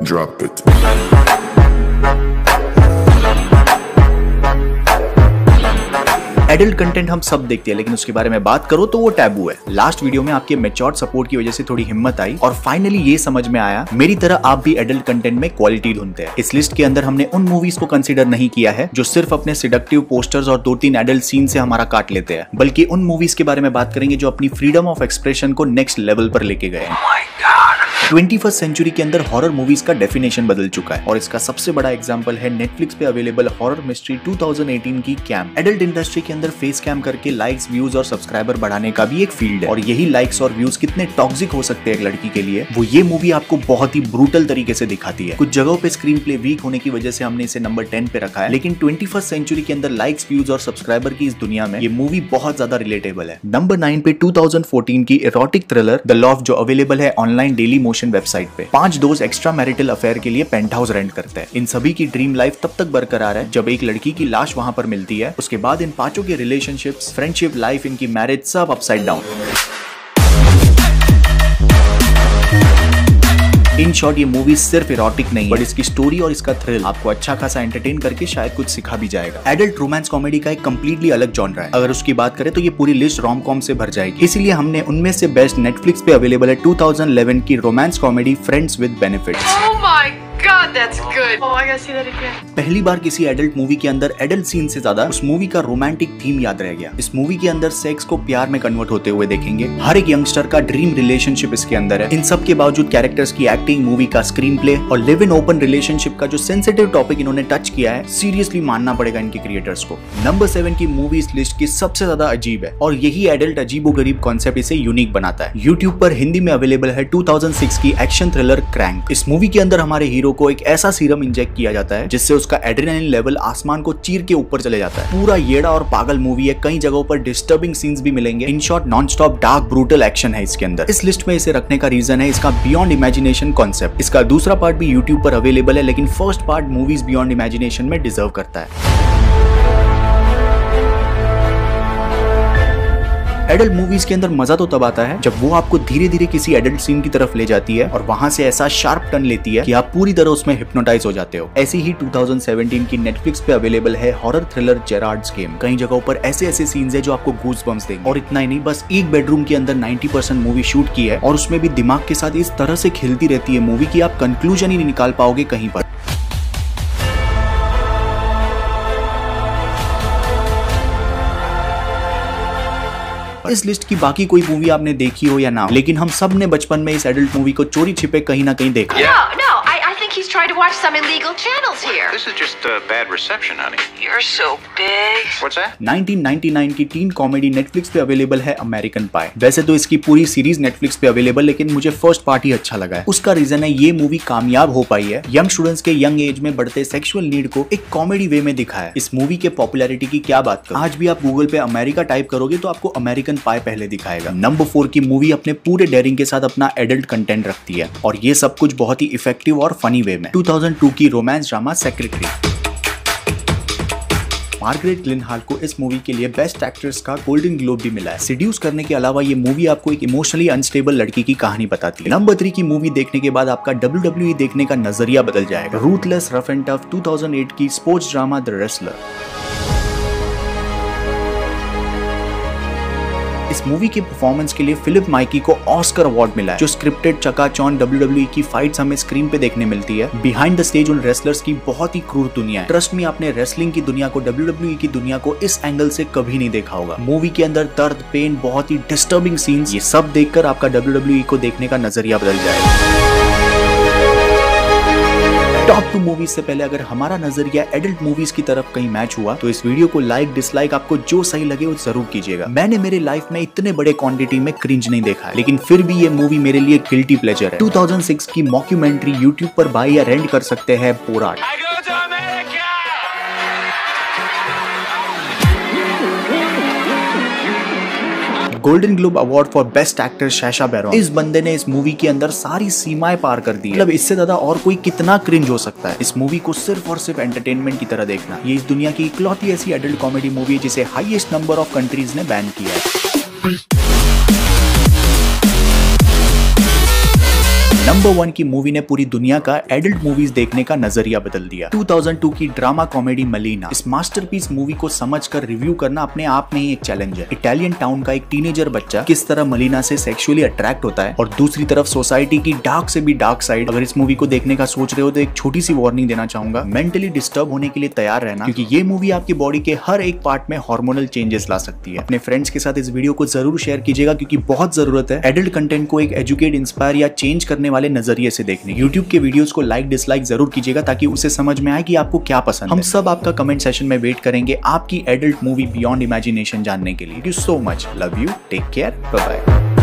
Drop it. Adult content हम सब देखते हैं लेकिन उसके बारे में बात करो तो वो टैबू है। लास्ट वीडियो में आपके मेच्योर सपोर्ट की वजह से थोड़ी हिम्मत आई और फाइनली ये समझ में आया मेरी तरह आप भी एडल्ट कंटेंट में क्वालिटी ढूंढते हैं। इस लिस्ट के अंदर हमने उन मूवीज़ को कंसिडर नहीं किया है जो सिर्फ़ अपने सिडक्टिव पोस्टर्स और दो तीन एडल्ट सीन से हमारा काट लेते हैं बल्कि उन मूवीज़ के बारे में बात करेंगे जो अपनी फ्रीडम ऑफ़ एक्सप्रेशन को नेक्स्ट लेवल पर लेके गए ट्वेंटी फ़र्स्ट सेंचुरी के अंदर हॉरर मूवीज़ का डेफिनेशन बदल चुका है। और इसका सबसे बड़ा एग्जांपल है नेटफ्लिक्स पे अवेलेबल हॉरर मिस्ट्री 2018 की कैम एडल्ट इंडस्ट्री के अंदर फेस कैम करके लाइक्स व्यूज़ और सब्सक्राइबर बढ़ाने का भी एक फ़ील्ड है। और यही लाइक्स और व्यूज़ कितने टॉक्सिक हो सकते हैं एक लड़की के लिए, वो ये मूवी आपको बहुत ही ब्रूटल तरीके से दिखाती है। कुछ जगहों पे स्क्रीन प्ले वीक होने की वजह से हमने इसे नंबर टेन पे रखा है। लेकिन ट्वेंटी फ़र्स्ट सेंचुरी के अंदर लाइक्स व्यूज़ और सब्सक्राइबर की इस दुनिया में ये मूवी बहुत ज़्यादा रिलेटेबल है। नंबर नाइन पे 2014 की इरोटिक थ्रिलर द लॉफ जो अवेलेबल है ऑनलाइन डेली मोशन वेबसाइट पे। पाँच दोस्त एक्स्ट्रा मैरिटल अफेयर के लिए पेंट हाउस रेंट करते हैं। इन सभी की ड्रीम लाइफ तब तक बरकरार है जब एक लड़की की लाश वहाँ पर मिलती है। उसके बाद इन पाँचों के रिलेशनशिप्स फ्रेंडशिप लाइफ इनकी मैरिज सब अपसाइड डाउन इन शॉर्ट ये मूवी सिर्फ़ इरोटिक नहीं बट इसकी स्टोरी और इसका थ्रिल आपको अच्छा खासा एंटरटेन करके शायद कुछ सिखा भी जाएगा। एडल्ट रोमांस कॉमेडी का एक कम्प्लीटली अलग जॉनर है। अगर उसकी बात करें तो ये पूरी लिस्ट रॉम कॉम से भर जाएगी। इसलिए हमने उनमें से बेस्ट नेटफ्लिक्स पे अवेलेबल है। 2011 की romance comedy friends with benefit god, that's good. Oh, I gotta see that again. पहली बार किसी एडल्ट मूवी के अंदर एडल्ट सीन से ज़्यादा उस मूवी का रोमांटिक थीम याद रह गया। इस मूवी के अंदर सेक्स को प्यार में कन्वर्ट होते हुए देखेंगे। हर एक यंगस्टर का ड्रीम रिलेशनशिप इसके अंदर है। इन सब के बावजूद कैरेक्टर्स की एक्टिंग मूवी का स्क्रीन प्ले और लिव इन ओपन रिलेशनशिप का जो सेंसिटिव टॉपिक इन्होंने टच किया है सीरियसली मानना पड़ेगा इनके क्रिएटर्स को। नंबर सेवन की मूवी इस लिस्ट की सबसे ज़्यादा अजीब है और यही एडल्ट अजीबो गरीब कॉन्सेप्ट इसे यूनिक बनाता है। यूट्यूब पर हिंदी में अवेलेबल है 2006 की एक्शन थ्रिलर क्रैंक इस मूवी के अंदर हमारे हीरो को एक ऐसा सीरम इंजेक्ट किया जाता है जिससे उसका एड्रेनालिन लेवल आसमान को चीर के ऊपर चले जाता है। पूरा येड़ा और पागल मूवी है, कई जगहों पर डिस्टर्बिंग सीन्स भी मिलेंगे। In short non stop dark brutal action है इसके अंदर। इस लिस्ट में इसे रखने का रीजन है इसका बियॉन्ड इमेजिनेशन कॉन्सेप्ट इसका दूसरा पार्ट भी यूट्यूब पर अवेलेबल है, लेकिन first part movies beyond imagination में डिजर्व करता है। एडल्ट मूवीज़ के अंदर मज़ा तो तब आता है जब वो आपको धीरे धीरे किसी एडल्ट सीन की तरफ़ ले जाती है और वहाँ से ऐसा शार्प टर्न लेती है कि आप पूरी तरह उसमें हिप्नोटाइज हो जाते हो। ऐसी ही 2017 की नेटफ्लिक्स पे अवेलेबल है हॉरर थ्रिलर जेरार्ड्स गेम कई जगहों पर ऐसे ऐसे सीन्स है जो आपको गूज बम्स देंगे। और इतना ही नहीं, बस एक बेडरूम के अंदर 90 परसेंट मूवी शूट की है और उसमें भी दिमाग के साथ इस तरह से खेलती रहती है मूवी की आप कंक्लूजन ही नहीं निकाल पाओगे कहीं पर। इस लिस्ट की बाकी कोई मूवी आपने देखी हो या ना लेकिन हम सबने बचपन में इस एडल्ट मूवी को चोरी छिपे कहीं ना कहीं देखा। No, no, I, I think he's trying to watch some illegal channels here. This is just uh, bad reception, honey. You're so big. What's that? 1999 की टीन कॉमेडी नेटफ्लिक्स पे अवेलेबल है अमेरिकन पाई वैसे तो इसकी पूरी series Netflix पे available लेकिन मुझे फ़र्स्ट पार्ट ही अच्छा लगा है उसका रीजन है ये मूवी कामयाब हो पाई है यंग स्टूडेंट्स के यंग एज में बढ़ते सेक्सुअल नीड को एक कॉमेडी वे में दिखाया इस मूवी के पॉपुलैरिटी की क्या बात करूँ आज भी आप गूगल पे अमेरिका टाइप करोगे तो आपको अमेरिकन पाई पहले दिखाएगा नंबर फोर की मूवी अपने पूरे डेयरिंग के साथ अपना एडल्ट कंटेंट रखती है और ये सब कुछ बहुत ही इफ़ेक्टिव और फनी वे में। 2002 की romance drama secretary Margaret Gyllenhaal को इस मूवी के लिए बेस्ट एक्ट्रेस का गोल्डन ग्लोब भी मिला है। सिड्यूस करने के अलावा ये मूवी आपको एक इमोशनली अनस्टेबल लड़की की कहानी बताती है। नंबर थ्री की मूवी देखने के बाद आपका डब्ल्यू देखने का नज़रिया बदल जाएगा। रूथलेस रफ एंड टफ 2008 की स्पोर्ट्स ड्रामा द रेसलर इस मूवी के परफॉर्मेंस के लिए फिलिप माइकी को ऑस्कर अवार्ड मिला है, जो स्क्रिप्टेड चकाचौन डब्ल्यू की फाइट हमें स्क्रीन पे देखने मिलती है। बिहाइंड द स्टेज उन रेसलर्स की बहुत ही क्रूर दुनिया है। ट्रस्ट में आपने रेसलिंग की दुनिया को डब्ल्यू की दुनिया को इस एंगल से कभी नहीं देखा होगा। मूवी के अंदर दर्द पेन बहुत ही डिस्टर्बिंग सीन ये सब देखकर आपका डब्ल्यू को देखने का नज़रिया बदल जाएगा। टॉप टू मूवीज़ से पहले अगर हमारा नज़रिया एडल्ट मूवीज़ की तरफ़ कहीं मैच हुआ तो इस वीडियो को लाइक डिसलाइक आपको जो सही लगे वो ज़रूर कीजिएगा। मैंने मेरे लाइफ में इतने बड़े क्वांटिटी में क्रिंज नहीं देखा है, लेकिन फिर भी ये मूवी मेरे लिए गिल्टी प्लेजर है। 2006 की मॉक्यूमेंट्री यूट्यूब पर बाई या रेंट कर सकते हैं Borat. Golden Globe award for best actor Sacha Baron इस बंदे ने इस मूवी के अंदर सारी सीमाएँ पार कर दी मतलब इससे ज़्यादा और कोई कितना क्रिंज हो सकता है? इस मूवी को सिर्फ़ और सिर्फ़ एंटरटेनमेंट की तरह देखना। ये इस दुनिया की इकलौती ऐसी एडल्ट कॉमेडी मूवी है जिसे हाईएस्ट नंबर ऑफ़ कंट्रीज़ ने बैन किया है। नंबर वन की मूवी ने पूरी दुनिया का एडल्ट मूवीज़ देखने का नज़रिया बदल दिया। 2002 की ड्रामा कॉमेडी मलीना। इस मास्टरपीस मूवी को समझकर रिव्यू करना अपने आप में ही एक चैलेंज है। इटालियन टाउन का एक टीनेजर बच्चा किस तरह मलीना से सेक्सुअली अट्रैक्ट होता है और दूसरी तरफ़ सोसाइटी की डार्क से भी डार्क साइड अगर इस मूवी को देखने का सोच रहे हो तो एक छोटी सी वार्निंग देना चाहूँगा। मेंटली डिस्टर्ब होने के लिए तैयार रहना, क्योंकि ये मूवी आपकी बॉडी के हर एक पार्ट में हार्मोनल चेंजेस ला सकती है। अपने फ्रेंड्स के साथ इस वीडियो को ज़रूर शेयर कीजिएगा, क्योंकि बहुत ज़रूरत है। एडल्ट कंटेंट को एक एजुकेट इंस्पायर या चेंज करने वाले नज़रिए से देखने। यूट्यूब के वीडियोज़ को लाइक डिसलाइक ज़रूर कीजिएगा ताकि उसे समझ में आए कि आपको क्या पसंद हम सब आपका कमेंट सेशन में वेट करेंगे आपकी एडल्ट मूवी बियॉन्ड इमेजिनेशन जानने के लिए। You so much love you take care bye